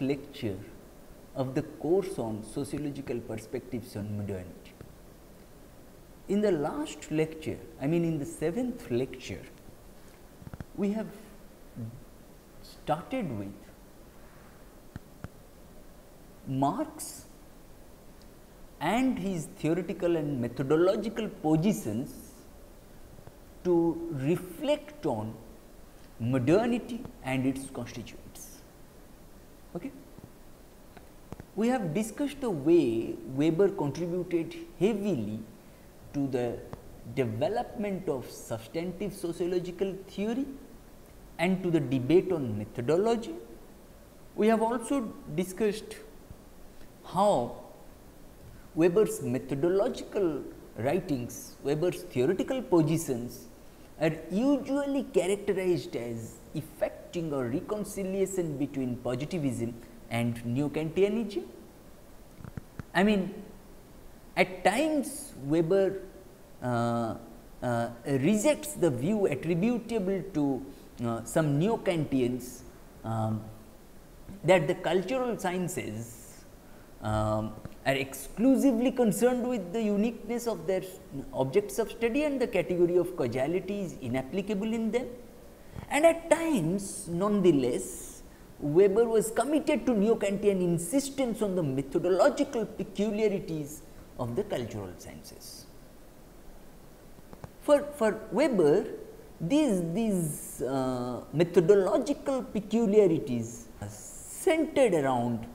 Lecture of the course on sociological perspectives on modernity. In the last lecture, I mean in the seventh lecture, we have started with Marx and his theoretical and methodological positions to reflect on modernity and its constituents. Okay? We have discussed the way Weber contributed heavily to the development of substantive sociological theory and to the debate on methodology. We have also discussed how Weber's methodological writings, Weber's theoretical positions are usually characterized as effecting a reconciliation between positivism and neo Kantianism. I mean, at times Weber uh, uh, rejects the view attributable to uh, some neo Kantians um, that the cultural sciences um, are exclusively concerned with the uniqueness of their objects of study and the category of causality is inapplicable in them. And at times nonetheless, Weber was committed to neo-Kantian insistence on the methodological peculiarities of the cultural sciences. For, for Weber, these, these uh, methodological peculiarities are centered around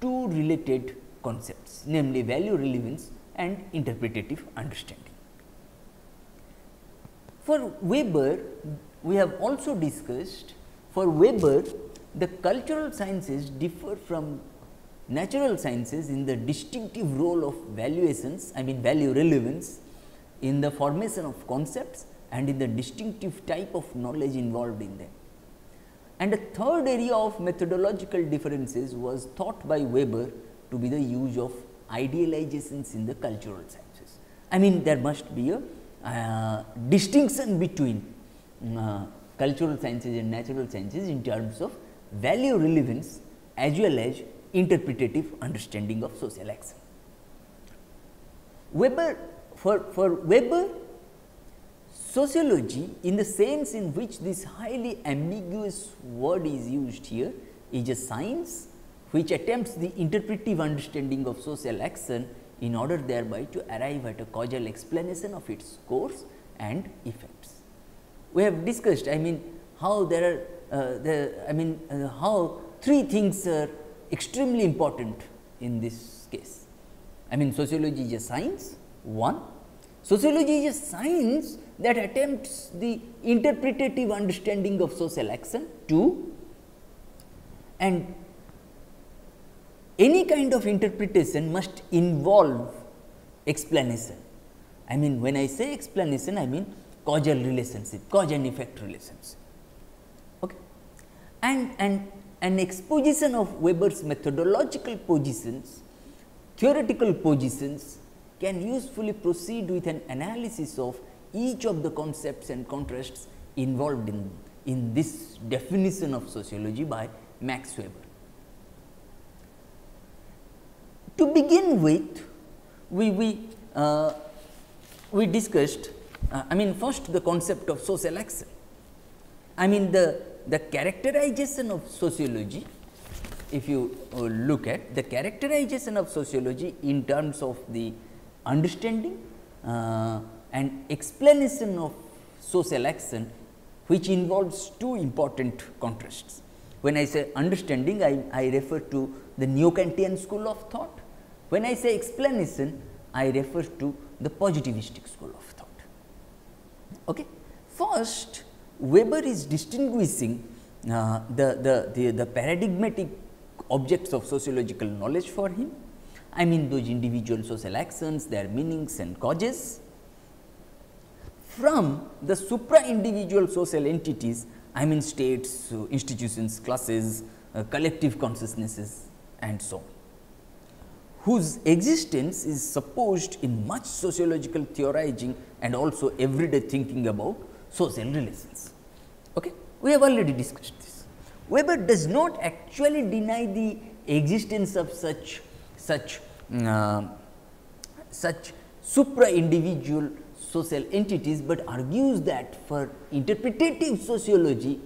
two related concepts namely value relevance and interpretative understanding. For Weber, we have also discussed for Weber the cultural sciences differ from natural sciences in the distinctive role of valuations I mean value relevance in the formation of concepts and in the distinctive type of knowledge involved in them. And a third area of methodological differences was thought by Weber to be the use of idealizations in the cultural sciences. I mean there must be a uh, distinction between uh, cultural sciences and natural sciences in terms of value relevance as well as interpretative understanding of social action. Weber for, for Weber sociology in the sense in which this highly ambiguous word is used here is a science which attempts the interpretive understanding of social action in order thereby to arrive at a causal explanation of its course and effects. We have discussed I mean how there are uh, the I mean uh, how three things are extremely important in this case. I mean sociology is a science one, sociology is a science that attempts the interpretative understanding of social action two and any kind of interpretation must involve explanation. I mean when I say explanation I mean causal relationship, cause and effect relationship. Okay. And, and an exposition of Weber's methodological positions, theoretical positions can usefully proceed with an analysis of each of the concepts and contrasts involved in, in this definition of sociology by Max Weber. To begin with, we, we, uh, we discussed, uh, I mean first the concept of social action. I mean the, the characterization of sociology, if you uh, look at the characterization of sociology in terms of the understanding uh, and explanation of social action which involves two important contrasts. When I say understanding, I, I refer to the Neo-Kantian school of thought. When I say explanation, I refer to the positivistic school of. Okay. First, Weber is distinguishing uh, the, the, the, the paradigmatic objects of sociological knowledge for him. I mean those individual social actions, their meanings and causes from the supra individual social entities I mean states, uh, institutions, classes, uh, collective consciousnesses and so on whose existence is supposed in much sociological theorizing and also everyday thinking about social relations. Okay? We have already discussed this. Weber does not actually deny the existence of such such uh, such supra individual social entities, but argues that for interpretative sociology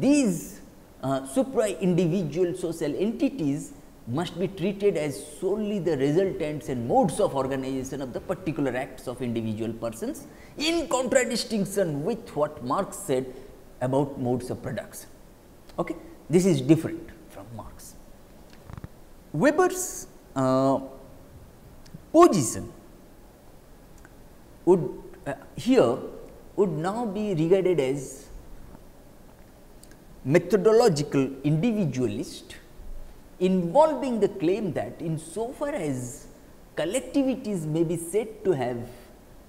these uh, supra individual social entities must be treated as solely the resultants and modes of organization of the particular acts of individual persons in contradistinction with what Marx said about modes of production. Okay? This is different from Marx. Weber's uh, position would uh, here would now be regarded as methodological individualist involving the claim that in so far as collectivities may be said to have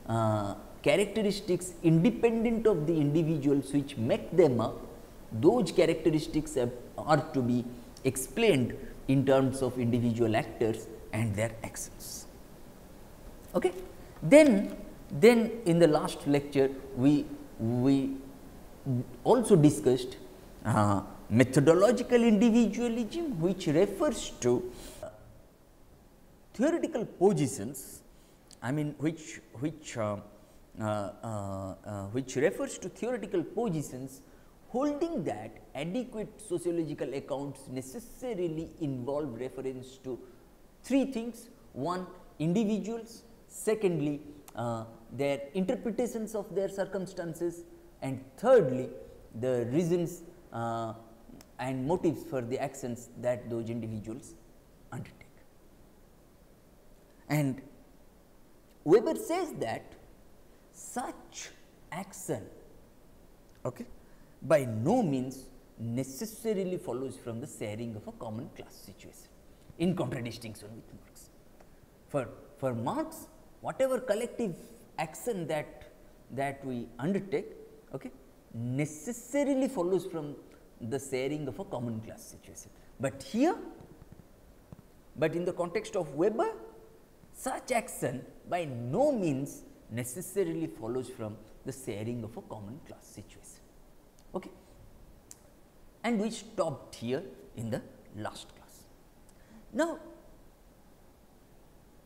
uh, characteristics independent of the individuals which make them up, those characteristics have, are to be explained in terms of individual actors and their actions. Okay. Then, then in the last lecture we, we also discussed uh, methodological individualism which refers to uh, theoretical positions I mean which which uh, uh, uh, uh, which refers to theoretical positions holding that adequate sociological accounts necessarily involve reference to three things. One individuals. Secondly uh, their interpretations of their circumstances. And thirdly the reasons and motives for the actions that those individuals undertake. And Weber says that such action okay, by no means necessarily follows from the sharing of a common class situation in contradistinction with Marx. For, for Marx whatever collective action that, that we undertake okay, necessarily follows from the sharing of a common class situation. But here, but in the context of Weber, such action by no means necessarily follows from the sharing of a common class situation. Okay. And we stopped here in the last class. Now,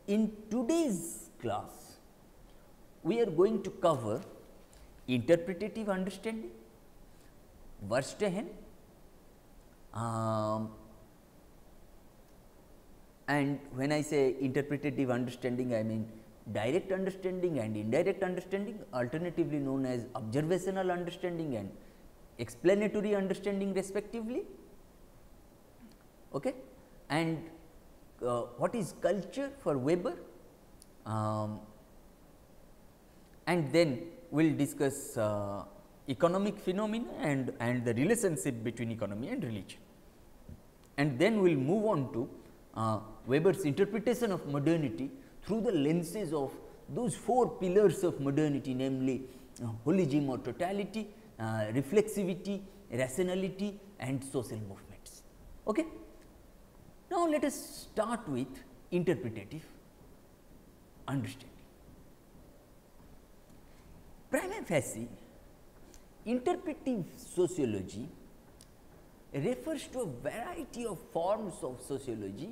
in today's class, we are going to cover interpretative understanding, Verstehen um, and when I say interpretative understanding, I mean direct understanding and indirect understanding, alternatively known as observational understanding and explanatory understanding respectively. Okay? And uh, what is culture for Weber? Um, and then we will discuss uh, economic phenomena and, and the relationship between economy and religion. And then we will move on to uh, Weber's interpretation of modernity through the lenses of those four pillars of modernity namely uh, holism or totality, uh, reflexivity, rationality and social movements. Okay? Now, let us start with interpretative understanding. Prima facie interpretive sociology refers to a variety of forms of sociology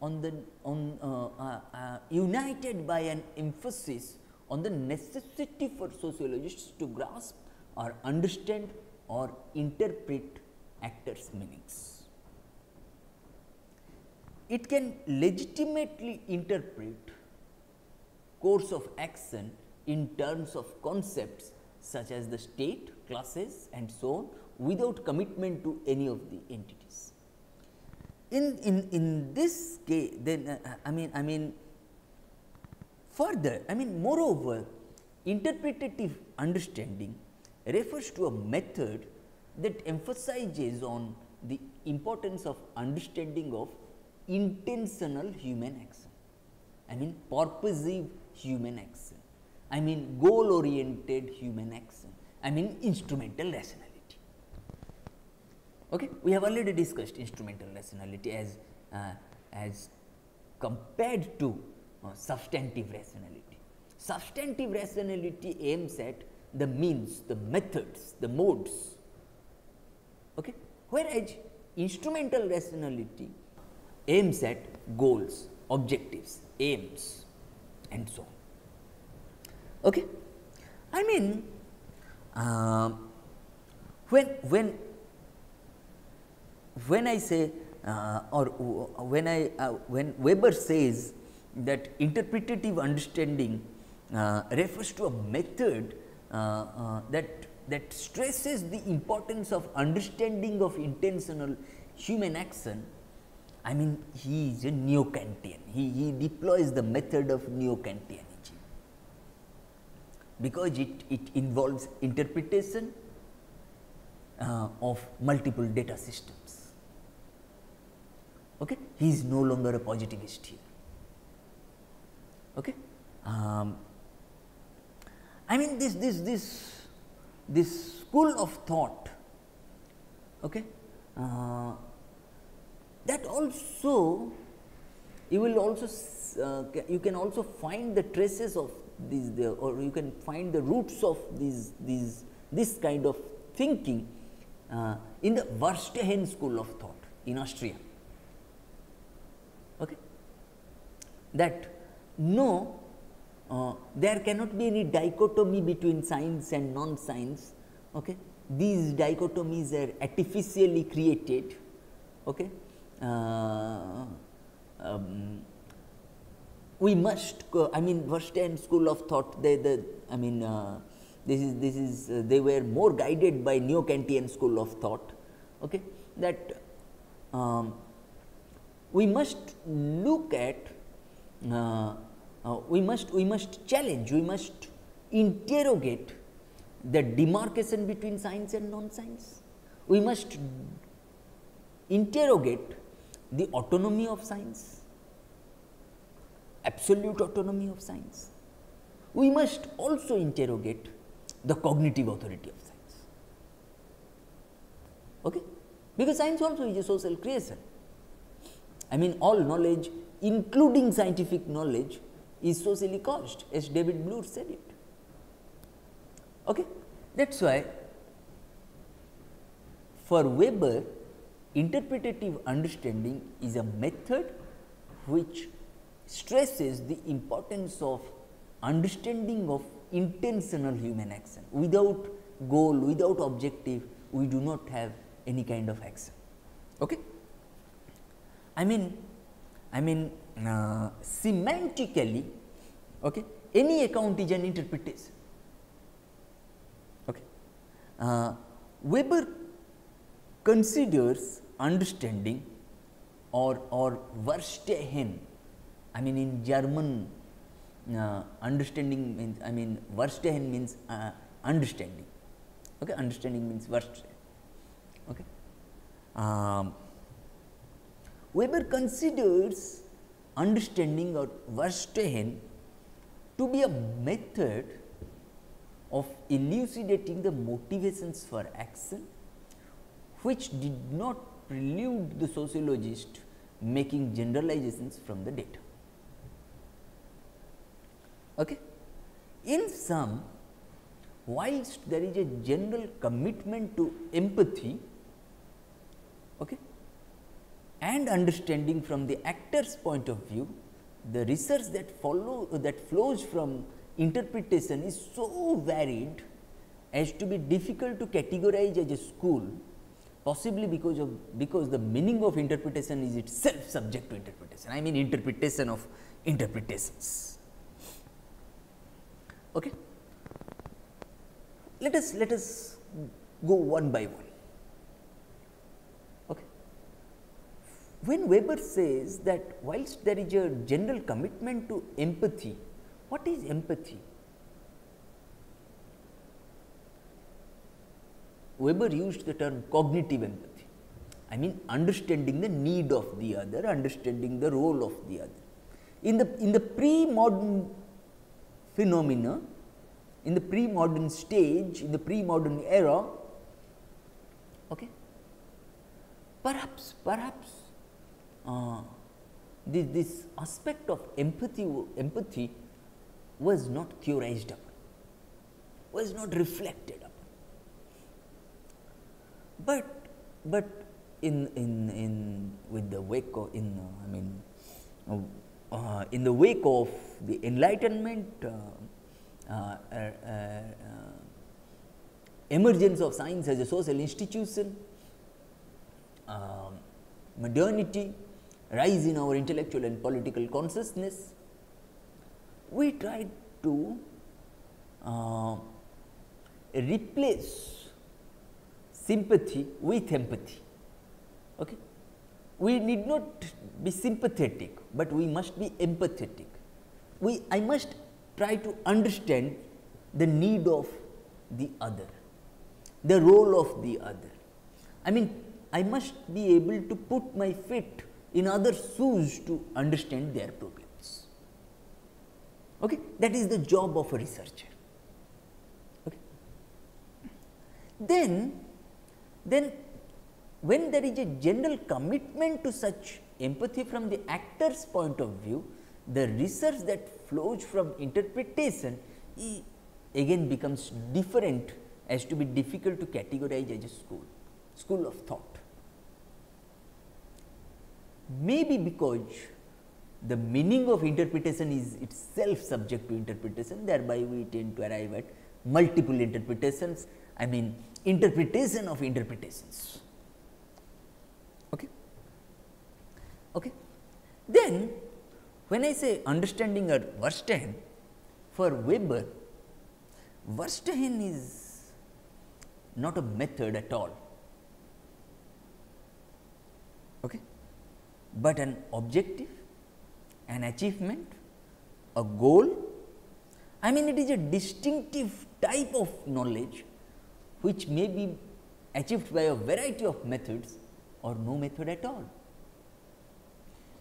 on the on uh, uh, uh, united by an emphasis on the necessity for sociologists to grasp or understand or interpret actors meanings. It can legitimately interpret course of action in terms of concepts such as the state, classes and so on without commitment to any of the entities. In, in, in this case, then uh, I mean, I mean, further, I mean, moreover, interpretative understanding refers to a method that emphasizes on the importance of understanding of intentional human action. I mean, purposive human action. I mean, goal oriented human action. I mean, instrumental rationality. Okay? We have already discussed instrumental rationality as, uh, as compared to uh, substantive rationality. Substantive rationality aims at the means, the methods, the modes. Okay? Whereas instrumental rationality aims at goals, objectives, aims and so on. Okay? I mean, uh, when, when when I say uh, or when I uh, when Weber says that interpretative understanding uh, refers to a method uh, uh, that that stresses the importance of understanding of intentional human action, I mean he is a neo-Kantian. He, he deploys the method of neo-Kantianism because it, it involves interpretation uh, of multiple data systems. Okay? He is no longer a positivist here. Okay? Um, i mean this this this this school of thought okay uh, that also you will also uh, you can also find the traces of these the, or you can find the roots of these these this kind of thinking uh, in the Verstehen school of thought in Austria okay, that no uh, there cannot be any dichotomy between science and non-science. Okay. These dichotomies are artificially created. Okay. Uh, um, we must, uh, I mean, Verstehen school of thought, they, the, I mean, uh, this is, this is, uh, they were more guided by Neo-Kantian school of thought, okay, that um, we must look at uh, uh, we must we must challenge we must interrogate the demarcation between science and non science we must interrogate the autonomy of science absolute autonomy of science we must also interrogate the cognitive authority of science okay because science also is a social creation I mean all knowledge including scientific knowledge is socially caused as David Bloor said it. Okay? That is why for Weber interpretative understanding is a method which stresses the importance of understanding of intentional human action. Without goal, without objective, we do not have any kind of action. Okay? I mean, I mean uh, semantically, okay, any account is an interpretation. Okay. Uh, Weber considers understanding or or Verstehen. I mean, in German, uh, understanding means I mean Verstehen means uh, understanding. Okay, understanding means Verstehen. Okay. Um, Weber considers understanding or Verstehen to be a method of elucidating the motivations for action which did not prelude the sociologist making generalizations from the data. Okay. In sum, whilst there is a general commitment to empathy, okay, and understanding from the actor's point of view, the research that follow that flows from interpretation is so varied as to be difficult to categorize as a school possibly because of because the meaning of interpretation is itself subject to interpretation i mean interpretation of interpretations Okay. Let us let us go one by one. Okay. When Weber says that whilst there is a general commitment to empathy, what is empathy? Weber used the term cognitive empathy. I mean understanding the need of the other, understanding the role of the other. In the, in the pre-modern phenomena, in the pre-modern stage, in the pre-modern era, okay, perhaps, perhaps uh, this, this aspect of empathy, empathy was not theorized upon, was not reflected upon. But, but in, in, in with the wake of, in, uh, I mean, uh, uh, in the wake of the enlightenment, uh, uh, uh, emergence of science as a social institution, um, modernity, rise in our intellectual and political consciousness, we tried to replace sympathy with empathy. Okay? We need not be sympathetic, but we must be empathetic. We, I must try to understand the need of the other, the role of the other. I mean, I must be able to put my feet in other shoes to understand their problems. Okay? That is the job of a researcher. Okay? Then, then when there is a general commitment to such empathy from the actor's point of view, the research that flows from interpretation again becomes different as to be difficult to categorize as a school, school of thought. Maybe because the meaning of interpretation is itself subject to interpretation, thereby we tend to arrive at multiple interpretations, I mean interpretation of interpretations. Okay. Then, when I say understanding a Verstehen, for Weber, Verstehen is not a method at all, okay, but an objective, an achievement, a goal. I mean, it is a distinctive type of knowledge which may be achieved by a variety of methods or no method at all.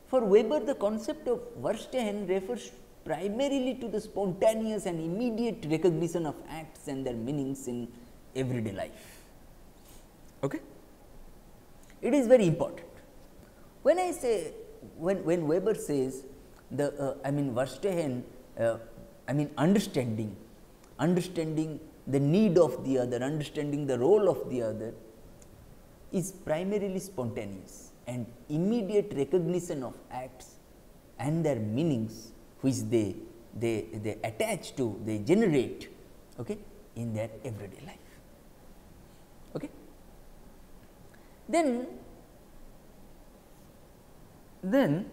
For Weber, the concept of Verstehen refers primarily to the spontaneous and immediate recognition of acts and their meanings in everyday life. Okay? It is very important. When I say, when, when Weber says the, uh, I mean Verstehen, uh, I mean understanding, understanding the need of the other, understanding the role of the other is primarily spontaneous and immediate recognition of acts and their meanings which they, they, they attach to, they generate okay, in their everyday life. Okay. Then, then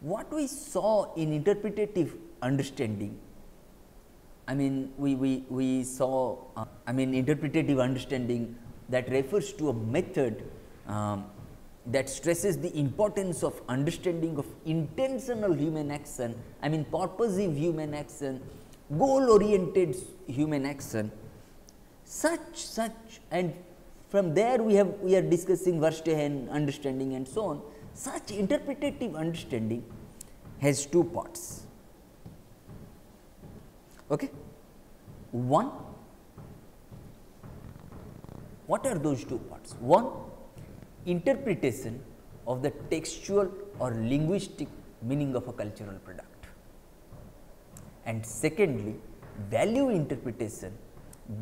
what we saw in interpretative understanding I mean, we, we, we saw, uh, I mean, interpretative understanding that refers to a method um, that stresses the importance of understanding of intentional human action, I mean, purposive human action, goal oriented human action, such, such, and from there we have, we are discussing Verstehen understanding and so on. Such interpretative understanding has two parts. Okay. One, what are those two parts? One, interpretation of the textual or linguistic meaning of a cultural product. And secondly, value interpretation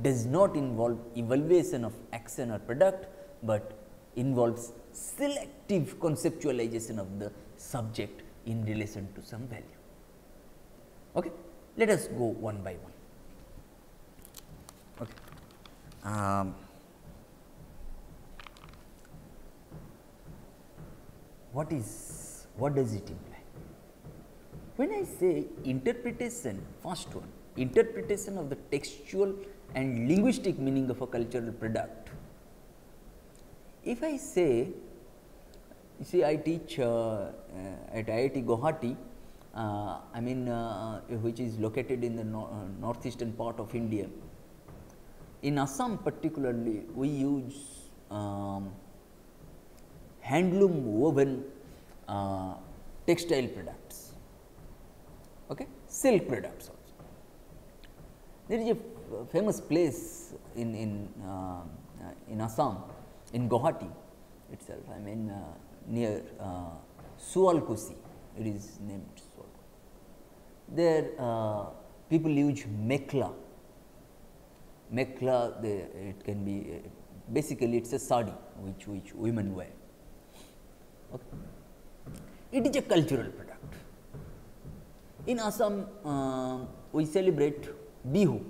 does not involve evaluation of action or product, but involves selective conceptualization of the subject in relation to some value. Okay. Let us go one by one. Okay. Um, what is what does it imply? When I say interpretation, first one, interpretation of the textual and linguistic meaning of a cultural product, if I say, you see I teach uh, uh, at IIT Guwahati, uh, I mean uh, which is located in the no, uh, northeastern part of India. In Assam particularly, we use um, handloom woven uh, textile products, okay? silk products also. There is a famous place in, in, uh, in Assam, in Guwahati itself, I mean uh, near uh, it is named Sualkusi. There uh, people use mekla, mekla they, it can be uh, basically it is a sari which, which women wear. Okay. It is a cultural product. In Assam, uh, we celebrate Bihu.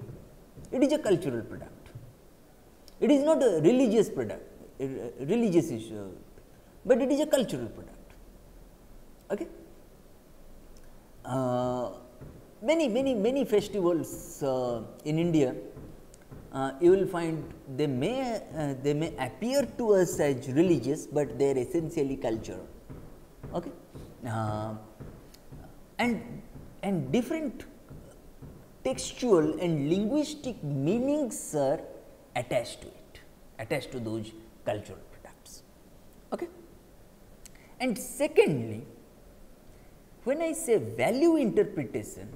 It is a cultural product. It is not a religious product, uh, religious issue, but it is a cultural product. Okay. Uh, many, many, many festivals uh, in India, uh, you will find they may uh, they may appear to us as religious, but they are essentially cultural. Okay. Uh, and and different textual and linguistic meanings are attached to it, attached to those cultural products. Okay. And secondly, when I say value interpretation,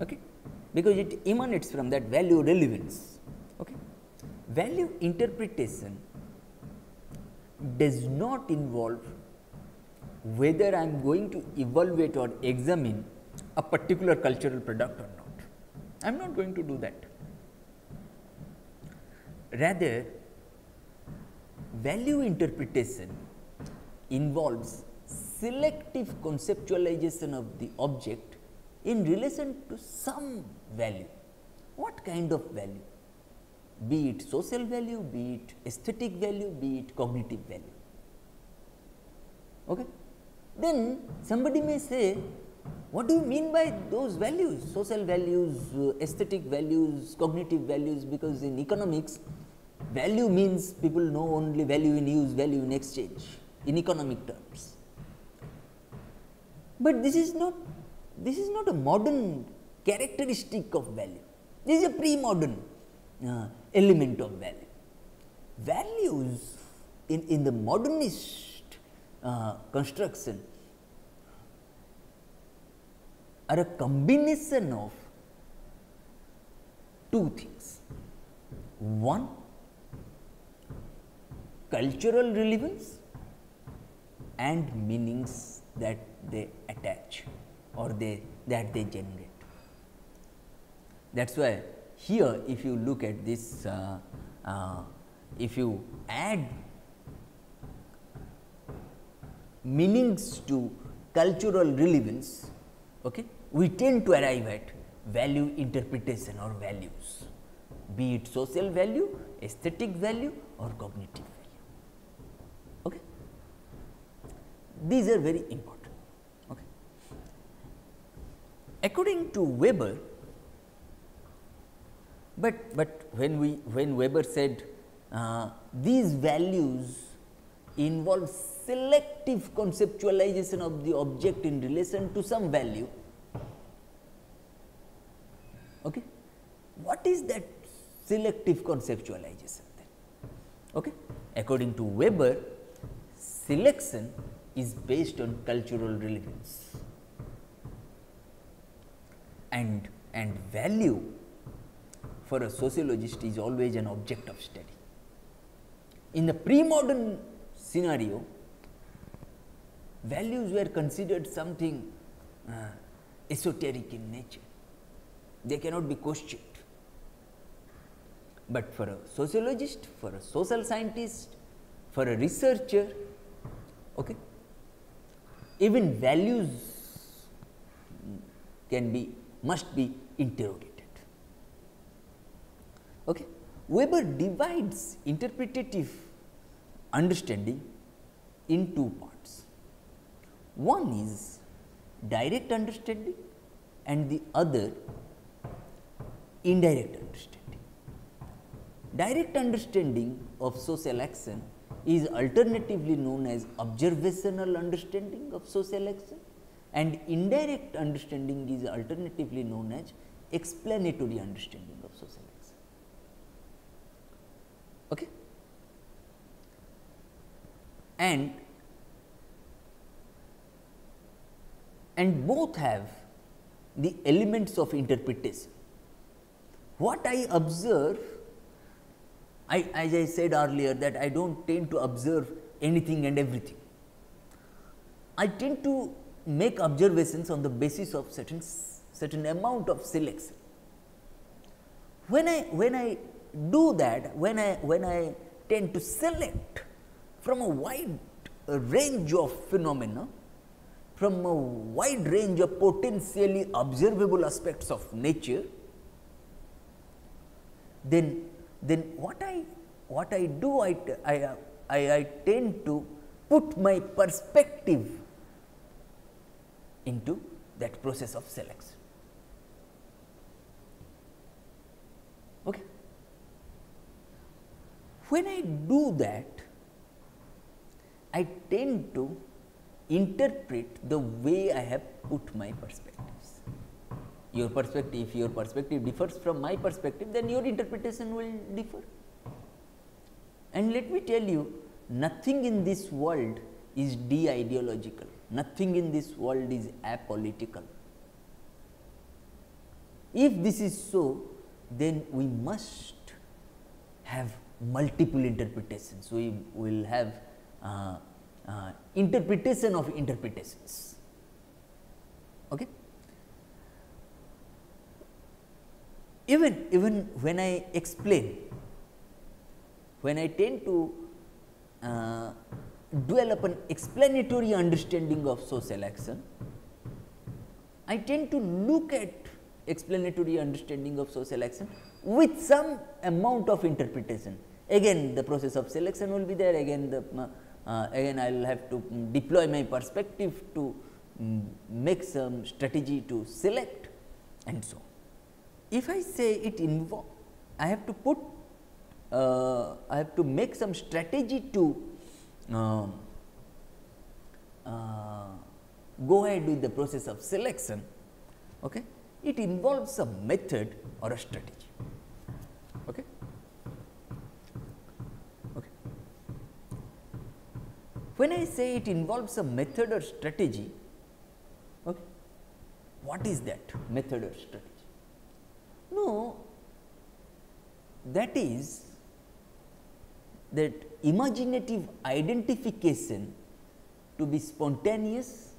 okay, because it emanates from that value relevance. Okay. Value interpretation does not involve whether I am going to evaluate or examine a particular cultural product or not. I am not going to do that. Rather, value interpretation involves selective conceptualization of the object in relation to some value. What kind of value? Be it social value, be it aesthetic value, be it cognitive value. Okay? Then somebody may say, what do you mean by those values? Social values, uh, aesthetic values, cognitive values, because in economics, value means people know only value in use, value in exchange, in economic terms. But this is not this is not a modern characteristic of value. This is a pre-modern uh, element of value. Values in, in the modernist uh, construction are a combination of two things. One, cultural relevance and meanings that they attach or they that they generate. That is why here if you look at this, uh, uh, if you add meanings to cultural relevance, okay, we tend to arrive at value interpretation or values, be it social value, aesthetic value or cognitive value. Okay. These are very important. Okay. According to Weber, but, but when we when Weber said uh, these values involve selective conceptualization of the object in relation to some value. Okay. What is that selective conceptualization then? Okay. According to Weber, selection is based on cultural relevance and and value for a sociologist is always an object of study. In the pre-modern scenario, values were considered something uh, esoteric in nature. They cannot be questioned. But for a sociologist, for a social scientist, for a researcher, okay, even values can be must be interrogated. Okay. Weber divides interpretative understanding in two parts. One is direct understanding and the other indirect understanding. direct understanding of social action is alternatively known as observational understanding of social action and indirect understanding is alternatively known as explanatory understanding of social action. Okay? And and both have the elements of interpretation. What I observe, I, as I said earlier that I do not tend to observe anything and everything. I tend to make observations on the basis of certain certain amount of selection. When I when I do that, when I when I tend to select from a wide range of phenomena, from a wide range of potentially observable aspects of nature, then then what I what I do I, I, I, I tend to put my perspective into that process of selection. Okay. When I do that, I tend to interpret the way I have put my perspectives. Your perspective, if your perspective differs from my perspective, then your interpretation will differ. And let me tell you, nothing in this world is de ideological, nothing in this world is apolitical. If this is so, then we must have multiple interpretations. We will have uh, uh, interpretation of interpretations. Okay? Even, even when I explain, when I tend to uh, dwell upon explanatory understanding of social action, I tend to look at explanatory understanding of social action with some amount of interpretation. Again the process of selection will be there, again the uh, uh, again I will have to deploy my perspective to um, make some strategy to select and so on. If I say it involve, I have to put, uh, I have to make some strategy to um, uh, go ahead with the process of selection. Okay it involves a method or a strategy. Okay. Okay. When I say it involves a method or strategy, okay, what is that method or strategy? No, that is that imaginative identification to be spontaneous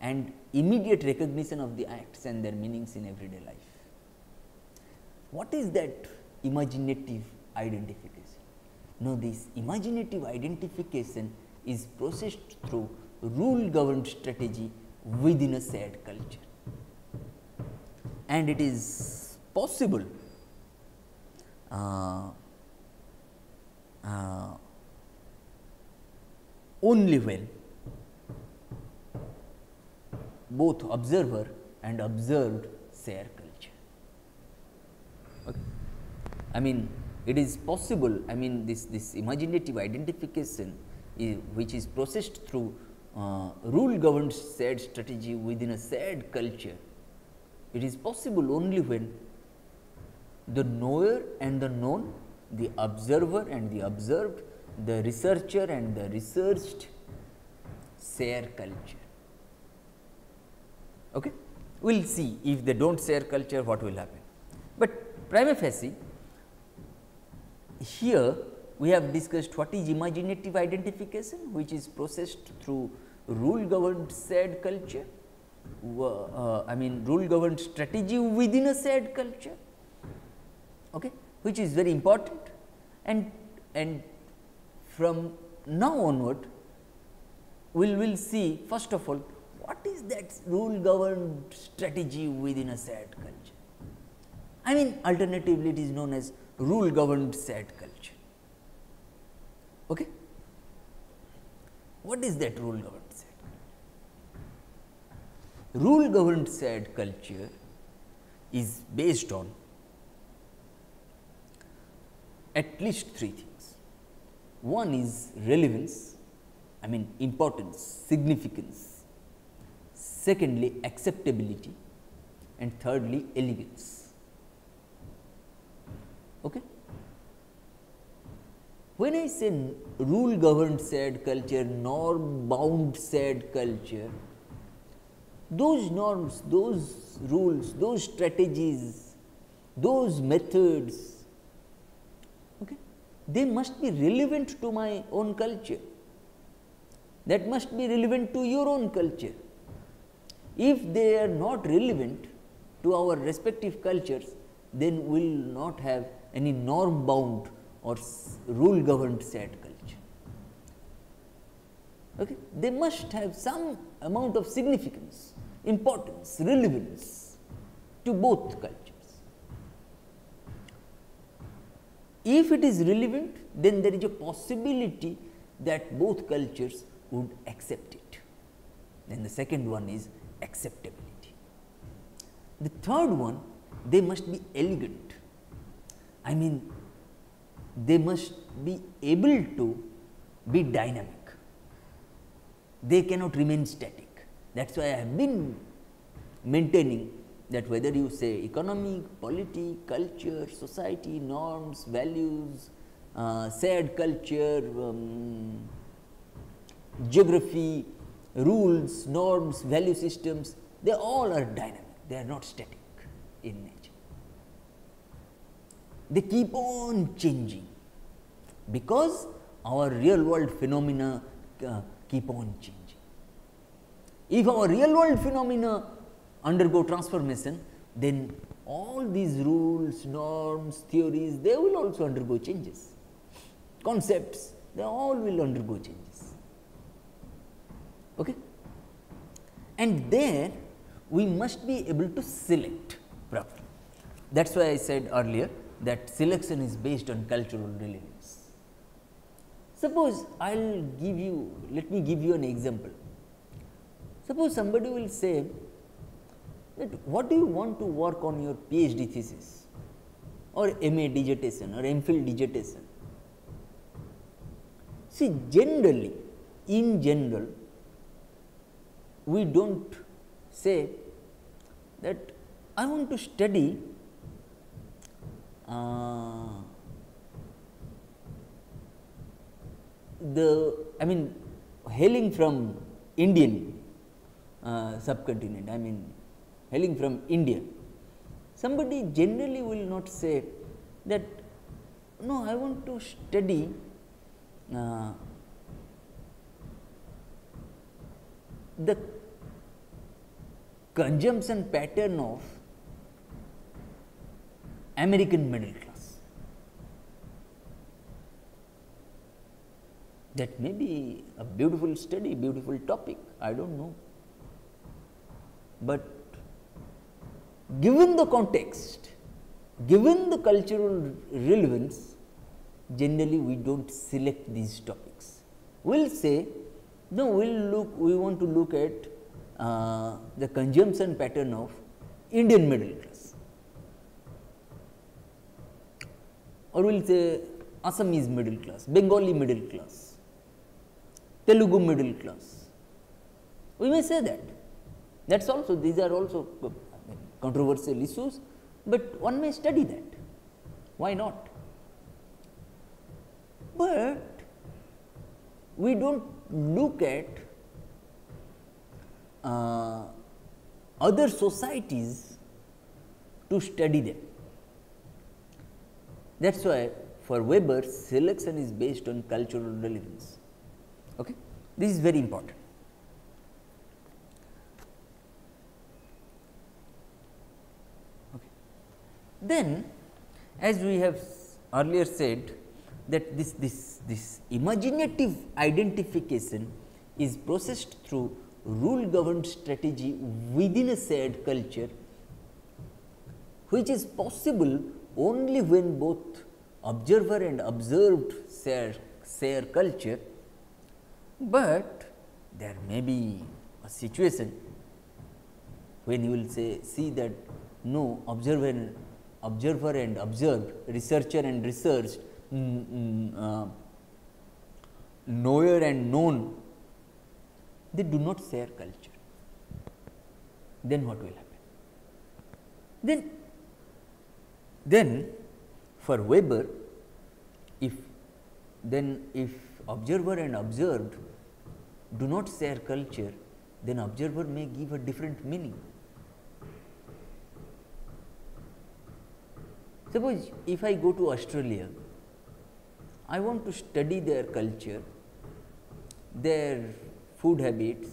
and immediate recognition of the acts and their meanings in everyday life. What is that imaginative identification? No, this imaginative identification is processed through rule governed strategy within a shared culture. And it is possible uh, uh, only when both observer and observed share culture. Okay. I mean it is possible I mean this, this imaginative identification is, which is processed through uh, rule governed shared strategy within a shared culture. It is possible only when the knower and the known, the observer and the observed, the researcher and the researched share culture. Okay? We will see if they do not share culture what will happen. But prima facie here we have discussed what is imaginative identification which is processed through rule governed shared culture, uh, I mean rule governed strategy within a shared culture okay, which is very important and, and from now onward we will see first of all what is that rule governed strategy within a shared culture? I mean alternatively it is known as rule governed shared culture. Okay? What is that rule governed culture? Rule governed shared culture is based on at least three things. One is relevance, I mean importance, significance. Secondly, acceptability and thirdly, elegance. Okay? When I say rule governed said culture, norm bound said culture, those norms, those rules, those strategies, those methods, they must be relevant to my own culture. That must be relevant to your own culture. If they are not relevant to our respective cultures, then we will not have any norm bound or rule governed shared culture. Okay. They must have some amount of significance, importance, relevance to both cultures. If it is relevant, then there is a possibility that both cultures would accept it. Then the second one is acceptability. The third one, they must be elegant. I mean, they must be able to be dynamic. They cannot remain static. That is why I have been maintaining that whether you say economic, polity, culture, society, norms, values, uh, sad culture, um, geography, rules, norms, value systems, they all are dynamic, they are not static in nature. They keep on changing because our real world phenomena uh, keep on changing. If our real world phenomena undergo transformation, then all these rules, norms, theories, they will also undergo changes. Concepts, they all will undergo changes. Okay? And there we must be able to select properly. That is why I said earlier that selection is based on cultural relevance. Suppose I will give you, let me give you an example. Suppose somebody will say that what do you want to work on your PhD thesis or MA dissertation or MPhil dissertation. See generally, in general, we do not say that I want to study uh, the I mean hailing from Indian uh, subcontinent, I mean hailing from India, somebody generally will not say that no, I want to study uh, the consumption pattern of American middle class. That may be a beautiful study, beautiful topic, I do not know. But given the context, given the cultural relevance, generally we do not select these topics. We will say, no, we will look, we want to look at uh, the consumption pattern of Indian middle class. Or we will say Assamese middle class, Bengali middle class, Telugu middle class. We may say that. That is also, these are also controversial issues, but one may study that. Why not? But we do not look at uh, other societies to study them. That is why for Weber selection is based on cultural relevance. Okay? This is very important. Then as we have earlier said that this, this, this imaginative identification is processed through rule governed strategy within a shared culture, which is possible only when both observer and observed share, share culture, but there may be a situation when you will say see that no observer and observer and observed researcher and researched mm, mm, uh, knower and known, they do not share culture. Then what will happen? Then, then for Weber, if then if observer and observed do not share culture, then observer may give a different meaning. Suppose if I go to Australia, I want to study their culture, their food habits,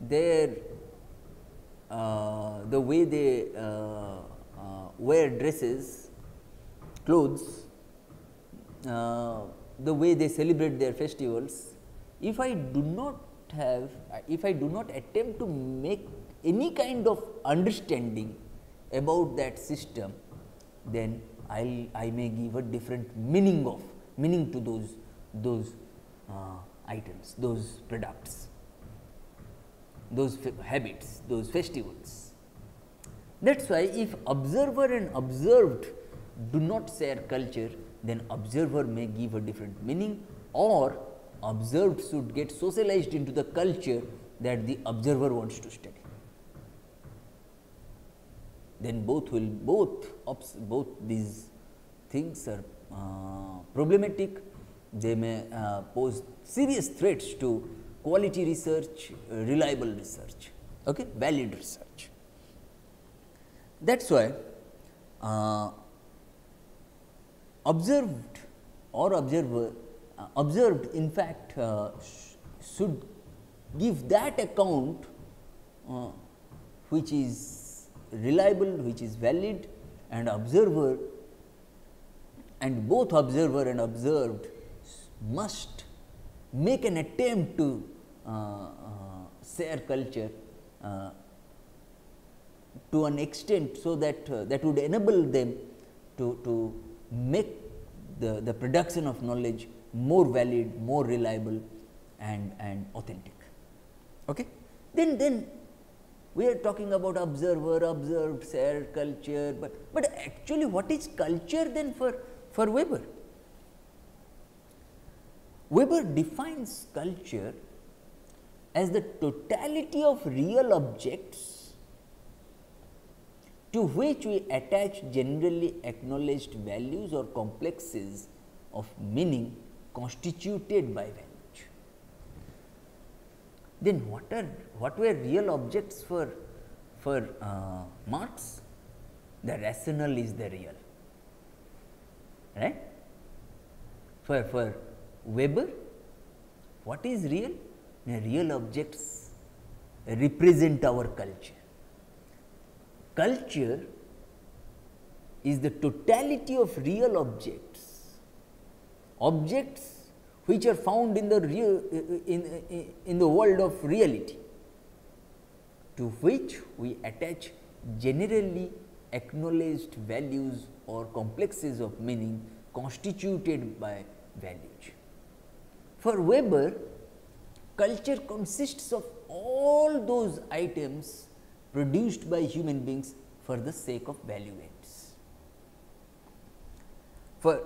their uh, the way they uh, uh, wear dresses, clothes, uh, the way they celebrate their festivals. If I do not have, if I do not attempt to make any kind of understanding about that system, then I'll, I may give a different meaning of meaning to those those uh, items, those products, those habits, those festivals. That is why if observer and observed do not share culture, then observer may give a different meaning or observed should get socialized into the culture that the observer wants to study. Then both will both both these things are uh, problematic. They may uh, pose serious threats to quality research, reliable research, okay, valid research. That is why uh, observed or observer uh, observed in fact uh, sh should give that account uh, which is reliable, which is valid and observer and both observer and observed must make an attempt to uh, uh, share culture uh, to an extent, so that that would enable them to, to make the, the production of knowledge more valid, more reliable and, and authentic. Okay? Then, then we are talking about observer, observed, shared culture, but, but actually what is culture then for, for Weber? Weber defines culture as the totality of real objects to which we attach generally acknowledged values or complexes of meaning constituted by language. Then what are what were real objects for for uh, Marx? The rational is the real, right? For for Weber, what is real? The real objects represent our culture culture is the totality of real objects, objects which are found in the real in, in, in the world of reality to which we attach generally acknowledged values or complexes of meaning constituted by values. For Weber, culture consists of all those items produced by human beings for the sake of value ends. For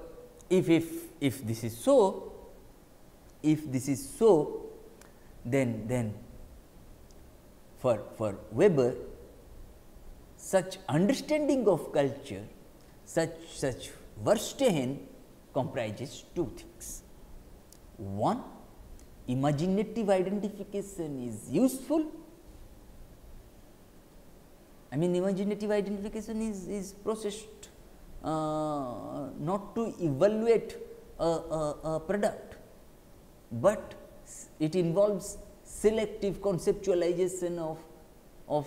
if, if, if this is so, if this is so, then, then for, for Weber, such understanding of culture, such, such Verstehen comprises two things. One, imaginative identification is useful I mean imaginative identification is, is processed uh, not to evaluate a, a, a, product, but it involves selective conceptualization of, of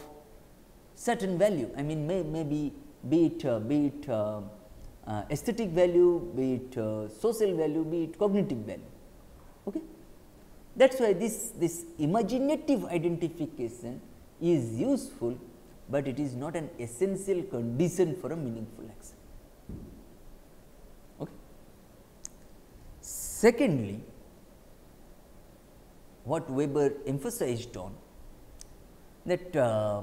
certain value. I mean may, maybe be it, uh, be it uh, uh aesthetic value, be it uh, social value, be it cognitive value. Okay? That is why this, this imaginative identification is useful but it is not an essential condition for a meaningful action. Okay. Secondly, what Weber emphasized on that uh,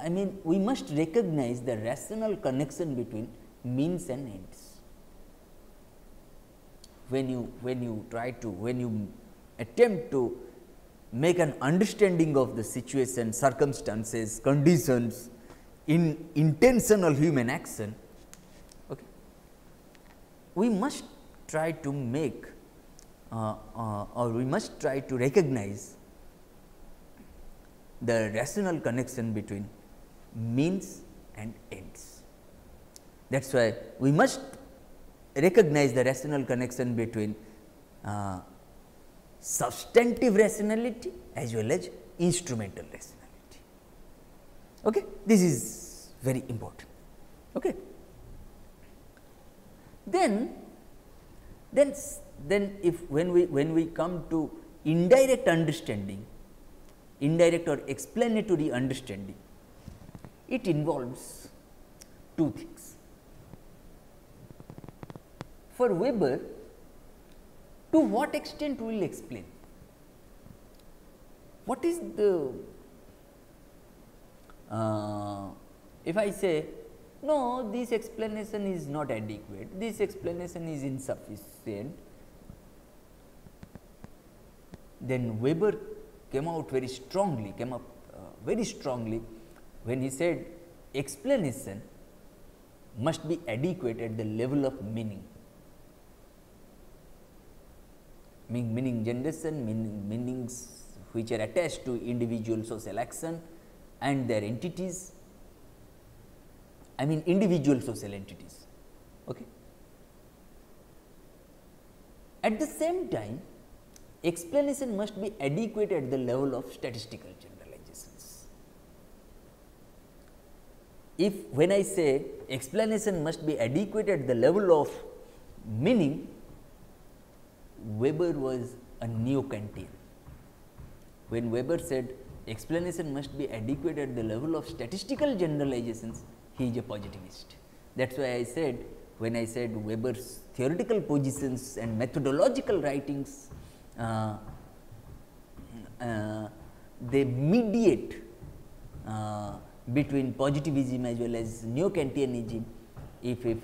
I mean we must recognize the rational connection between means and ends. When you when you try to when you attempt to make an understanding of the situation, circumstances, conditions in intentional human action, okay, we must try to make or we must try to recognize the rational connection between means and ends. That is why we must recognize the rational connection between uh, substantive rationality as well as instrumental rationality. Okay? This is very important. Okay? Then, then, then if when we when we come to indirect understanding, indirect or explanatory understanding, it involves two things. For Weber, to what extent we will explain? What is the, uh, if I say, no, this explanation is not adequate, this explanation is insufficient, then Weber came out very strongly, came up uh, very strongly when he said explanation must be adequate at the level of meaning. Meaning, meaning generation, meaning, meanings which are attached to individual social action and their entities, I mean individual social entities. Okay. At the same time, explanation must be adequate at the level of statistical generalizations. If when I say explanation must be adequate at the level of meaning, Weber was a neo-Kantian. When Weber said explanation must be adequate at the level of statistical generalizations, he is a positivist. That is why I said when I said Weber's theoretical positions and methodological writings they mediate uh, between positivism as well as neo-Kantianism if, if,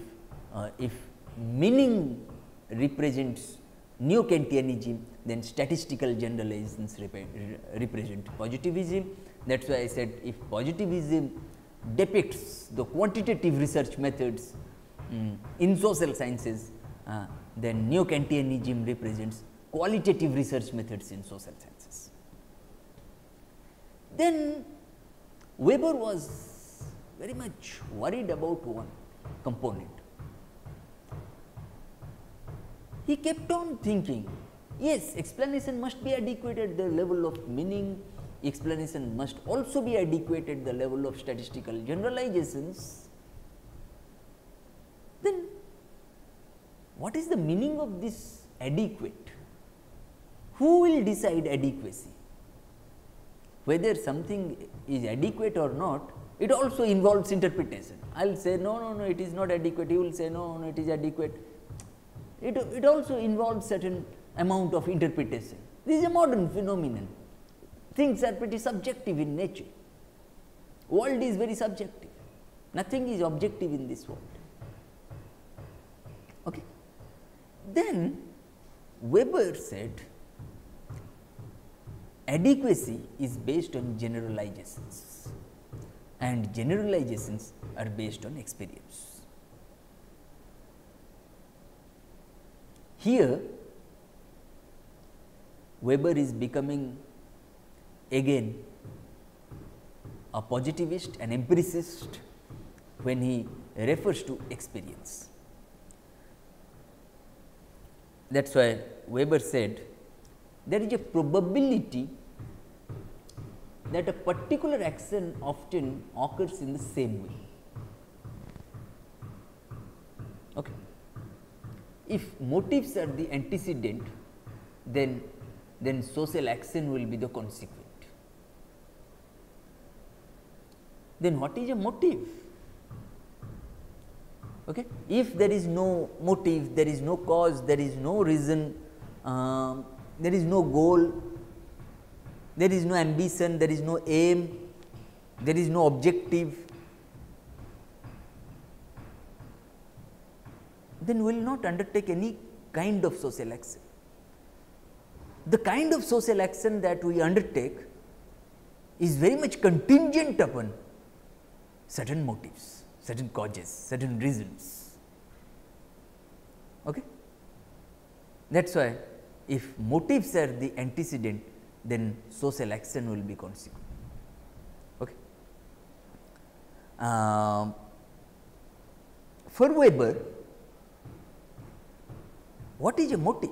if meaning represents neo-Kantianism, then statistical generalizations represent positivism. That is why I said if positivism depicts the quantitative research methods um, in social sciences, uh, then neo-Kantianism represents qualitative research methods in social sciences. Then Weber was very much worried about one component. He kept on thinking, yes, explanation must be adequate at the level of meaning, explanation must also be adequate at the level of statistical generalizations. Then, what is the meaning of this adequate? Who will decide adequacy? Whether something is adequate or not, it also involves interpretation. I will say no, no, no, it is not adequate. You will say no, no, it is adequate. It, it also involves certain amount of interpretation. This is a modern phenomenon. Things are pretty subjective in nature. World is very subjective. Nothing is objective in this world. Okay. Then Weber said adequacy is based on generalizations and generalizations are based on experience. Here Weber is becoming again a positivist, an empiricist when he refers to experience. That is why Weber said there is a probability that a particular action often occurs in the same way. Okay. If motives are the antecedent, then then social action will be the consequent. Then what is a motive? Okay. If there is no motive, there is no cause, there is no reason, um, there is no goal, there is no ambition, there is no aim, there is no objective. then we will not undertake any kind of social action. The kind of social action that we undertake is very much contingent upon certain motives, certain causes, certain reasons. Okay? That is why if motives are the antecedent, then social action will be consequent. Okay. Um, for Weber, what is a motive?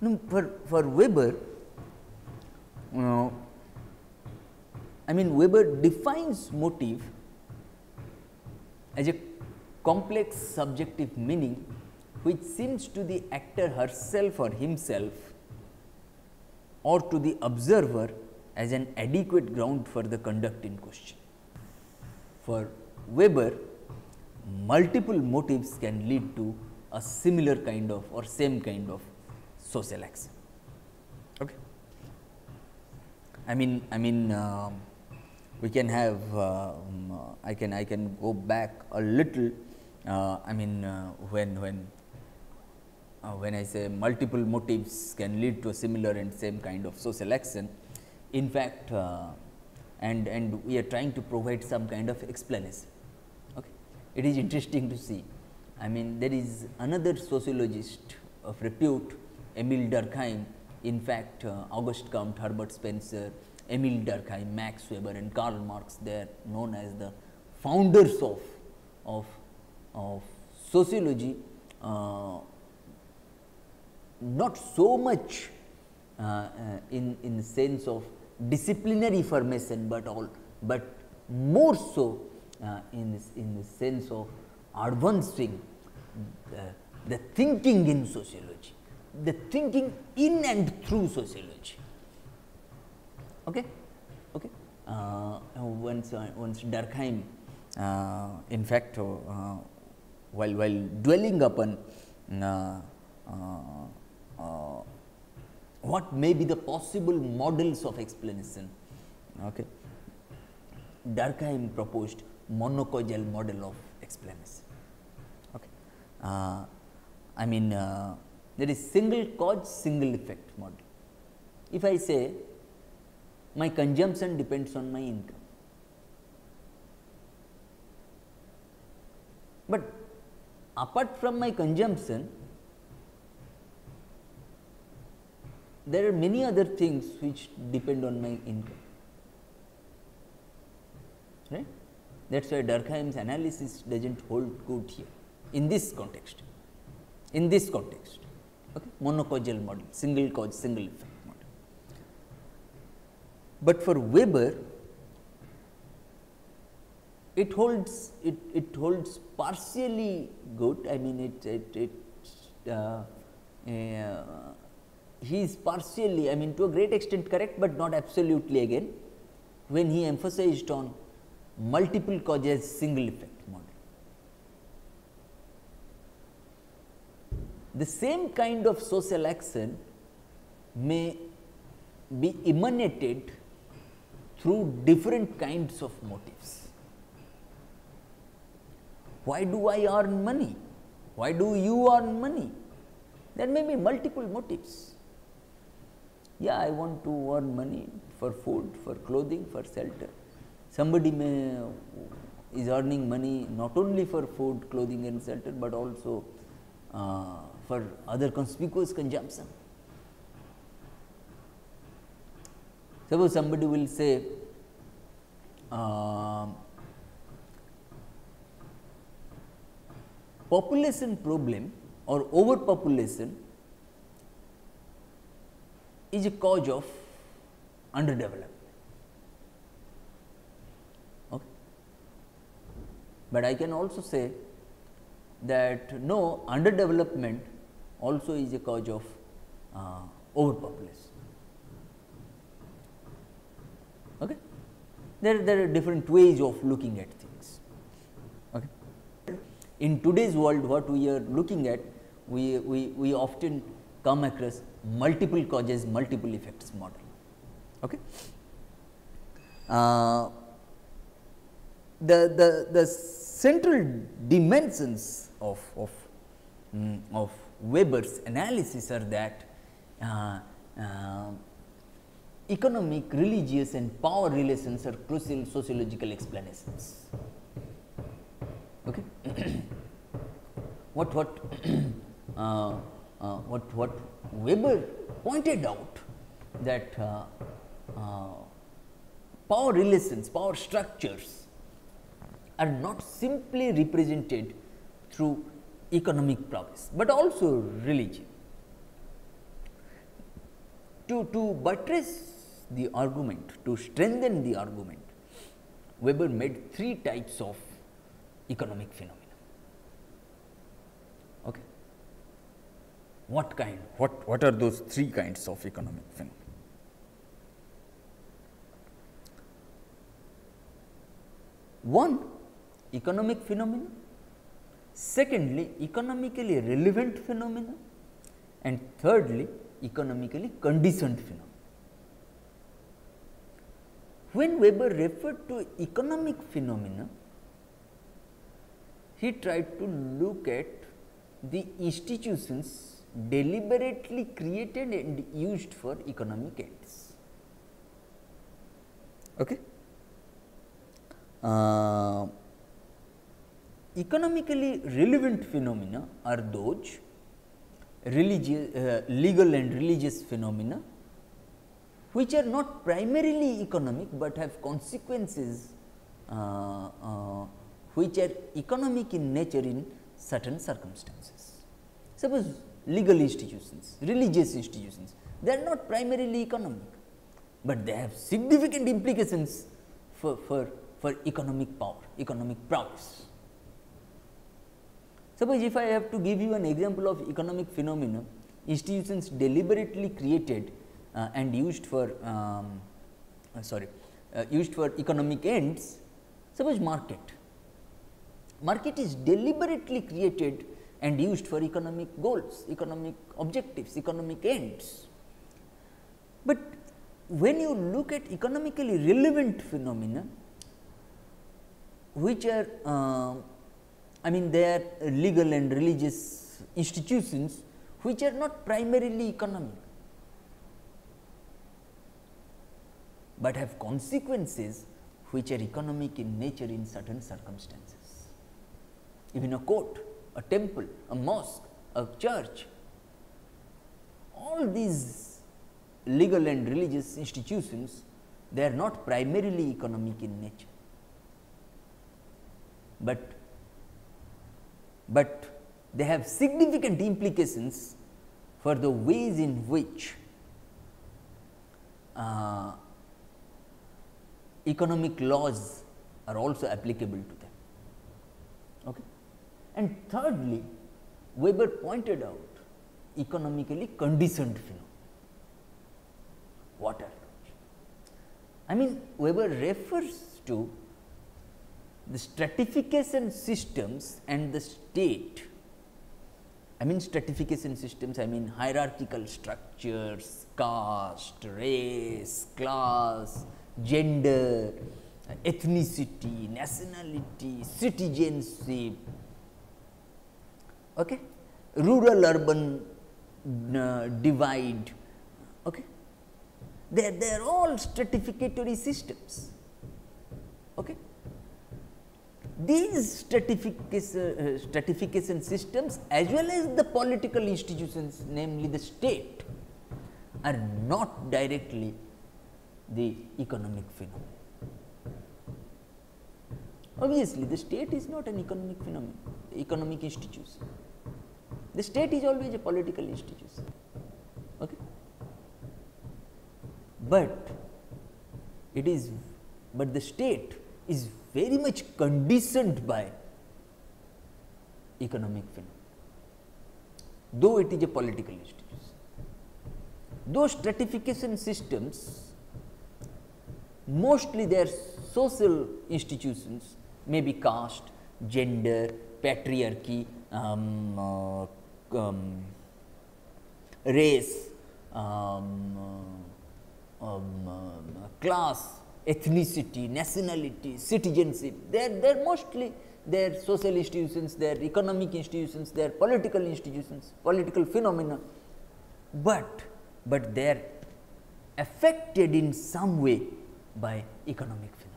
No, for, for Weber, uh, I mean Weber defines motive as a complex subjective meaning which seems to the actor herself or himself or to the observer as an adequate ground for the conduct in question. For Weber, multiple motives can lead to a similar kind of or same kind of social action. Okay. I mean, I mean, uh, we can have. Uh, um, I can I can go back a little. Uh, I mean, uh, when when uh, when I say multiple motives can lead to a similar and same kind of social action. In fact, uh, and and we are trying to provide some kind of explanation. Okay, it is interesting to see. I mean, there is another sociologist of repute, Emil Durkheim. In fact, uh, Auguste Comte, Herbert Spencer, Emil Durkheim, Max Weber, and Karl Marx. They are known as the founders of of of sociology. Uh, not so much uh, uh, in in sense of disciplinary formation, but all but more so uh, in in the sense of advancing the, the thinking in sociology, the thinking in and through sociology. Okay, okay. Uh, once uh, once Durkheim, uh, in fact, while while dwelling upon uh, what may be the possible models of explanation. Okay. Durkheim proposed monocausal model of explanation. Okay. Uh, I mean, uh, there is single cause, single effect model. If I say my consumption depends on my income, but apart from my consumption, there are many other things which depend on my income. Right? That is why Durkheim's analysis does not hold good here in this context. In this context, okay? monocausal model, single cause, single effect model. But for Weber, it holds it, it holds partially good. I mean, it it, it uh, uh, he is partially I mean to a great extent correct, but not absolutely again when he emphasized on multiple causes single effect model. The same kind of social action may be emanated through different kinds of motives. Why do I earn money? Why do you earn money? There may be multiple motives yeah, I want to earn money for food, for clothing, for shelter. Somebody may is earning money not only for food, clothing and shelter, but also uh, for other conspicuous consumption. Suppose somebody will say, uh, population problem or overpopulation is a cause of underdevelopment. Okay. But I can also say that no underdevelopment also is a cause of uh, overpopulation. Okay. There, there are different ways of looking at things. Okay. In today's world, what we are looking at, we, we, we often come across multiple causes, multiple effects model. Okay. Uh, the, the, the central dimensions of, of, mm, of Weber's analysis are that uh, uh, economic, religious and power relations are crucial sociological explanations. Okay. what what uh, what what Weber pointed out that uh, uh, power relations, power structures are not simply represented through economic progress, but also religion. To, to buttress the argument, to strengthen the argument, Weber made three types of economic phenomena. Okay. What kind? What, what are those three kinds of economic phenomena? One, economic phenomena. Secondly, economically relevant phenomena. And thirdly, economically conditioned phenomena. When Weber referred to economic phenomena, he tried to look at the institutions deliberately created and used for economic ends. Okay? Uh, economically relevant phenomena are those religious, uh, legal and religious phenomena which are not primarily economic, but have consequences uh, uh, which are economic in nature in certain circumstances. Suppose legal institutions, religious institutions, they are not primarily economic, but they have significant implications for, for, for economic power, economic prowess. Suppose if I have to give you an example of economic phenomena, institutions deliberately created uh, and used for um, uh, sorry uh, used for economic ends, suppose market. Market is deliberately created and used for economic goals, economic objectives, economic ends. But when you look at economically relevant phenomena, which are uh, I mean they are legal and religious institutions which are not primarily economic, but have consequences which are economic in nature in certain circumstances. Even a court, a temple, a mosque, a church, all these legal and religious institutions, they are not primarily economic in nature, but, but they have significant implications for the ways in which uh, economic laws are also applicable to them. And thirdly, Weber pointed out economically conditioned phenomena. What are those? I mean, Weber refers to the stratification systems and the state. I mean stratification systems, I mean hierarchical structures, caste, race, class, gender, ethnicity, nationality, citizenship, okay? rural urban uh, divide. Okay? They are, they are all stratificatory systems. Okay? These stratification, uh, stratification systems as well as the political institutions namely the state are not directly the economic phenomenon. Obviously, the state is not an economic phenomenon, economic institution. The state is always a political institution. Okay? But it is, but the state is very much conditioned by economic phenomenon, though it is a political institution. Those stratification systems, mostly they are social institutions, maybe caste, gender, patriarchy, um, uh, um, race, um, uh, um, uh, class, ethnicity, nationality, citizenship, they are, they are mostly their social institutions, their economic institutions, their political institutions, political phenomena, but, but they are affected in some way by economic phenomena.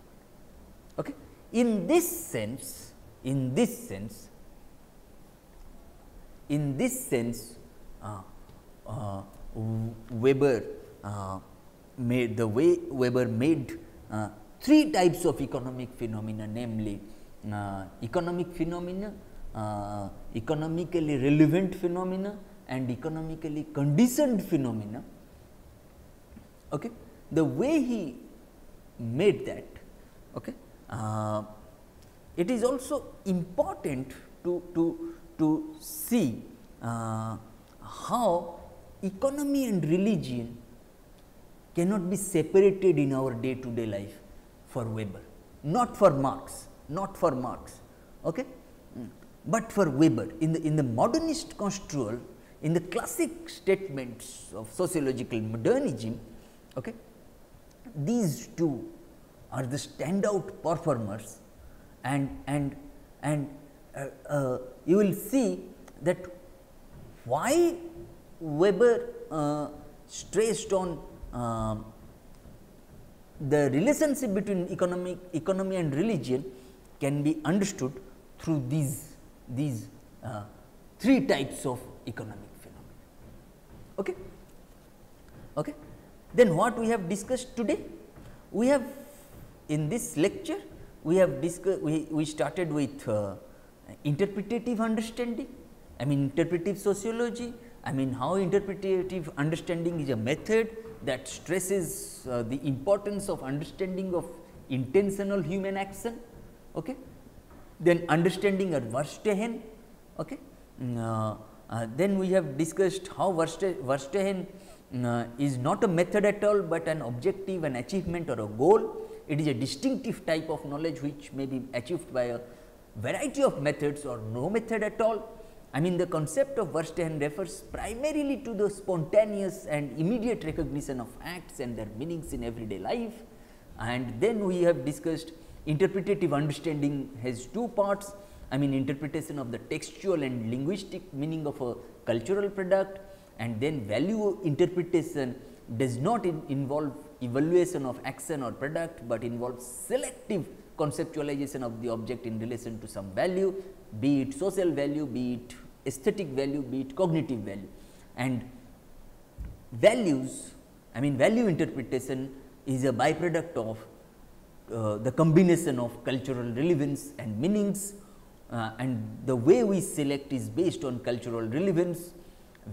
Okay. In this sense, in this sense, in this sense, uh, uh, Weber uh, made the way Weber made uh, three types of economic phenomena namely uh, economic phenomena, uh, economically relevant phenomena and economically conditioned phenomena. Okay. The way he made that, okay, uh, it is also important to, to, to see uh, how economy and religion cannot be separated in our day to day life for Weber, not for Marx, not for Marx, okay? Mm. but for Weber. In the, in the modernist construal, in the classic statements of sociological modernism, okay, these two are the standout performers and, and, and uh, uh, you will see that why Weber uh, stressed on um, the relationship between economic economy and religion can be understood through these these uh, three types of economic phenomena. Okay? Okay? Then what we have discussed today? We have in this lecture we have discussed we, we started with uh, interpretative understanding, I mean interpretive sociology, I mean how interpretative understanding is a method that stresses uh, the importance of understanding of intentional human action. Okay. Then understanding a Verstehen. Okay. Mm, uh, uh, then we have discussed how Verstehen uh, is not a method at all, but an objective, an achievement or a goal. It is a distinctive type of knowledge which may be achieved by a variety of methods or no method at all. I mean the concept of Verstehen refers primarily to the spontaneous and immediate recognition of acts and their meanings in everyday life. And then we have discussed interpretative understanding has two parts, I mean interpretation of the textual and linguistic meaning of a cultural product and then value interpretation does not in involve evaluation of action or product, but involves selective conceptualization of the object in relation to some value, be it social value, be it aesthetic value, be it cognitive value. And values, I mean value interpretation is a byproduct of uh, the combination of cultural relevance and meanings uh, and the way we select is based on cultural relevance.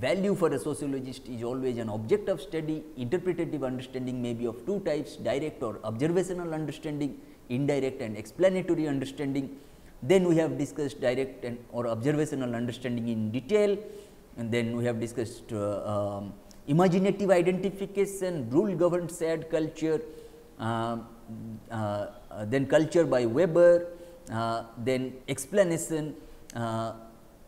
Value for a sociologist is always an object of study, interpretative understanding may be of two types, direct or observational understanding, indirect and explanatory understanding. Then we have discussed direct and or observational understanding in detail and then we have discussed uh, um, imaginative identification, rule governed shared culture, uh, uh, then culture by Weber, uh, then explanation, uh,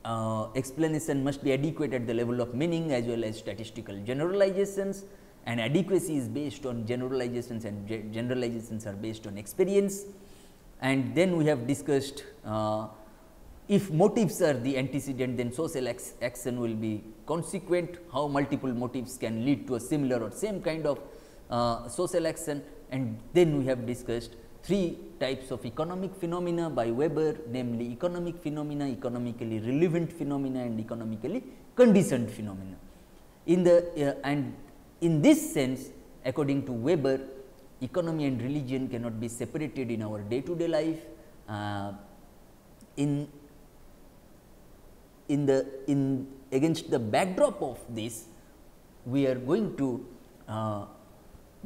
uh, explanation must be adequate at the level of meaning as well as statistical generalizations. And adequacy is based on generalizations and ge generalizations are based on experience. And then we have discussed uh, if motives are the antecedent then social action will be consequent, how multiple motives can lead to a similar or same kind of uh, social action. And then we have discussed three types of economic phenomena by Weber namely economic phenomena, economically relevant phenomena and economically conditioned phenomena. In the uh, and in this sense according to Weber economy and religion cannot be separated in our day to day life. Uh, in in the in against the backdrop of this, we are going to uh,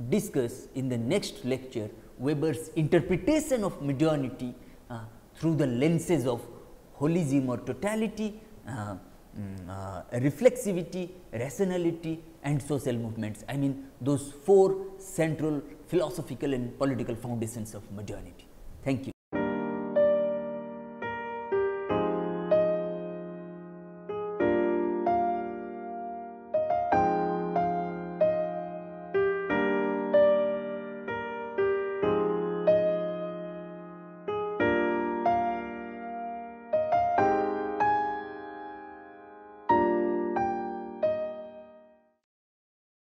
discuss in the next lecture Weber's interpretation of modernity uh, through the lenses of holism or totality, uh, mm, uh, reflexivity, rationality and social movements. I mean those four central philosophical and political foundations of modernity. Thank you.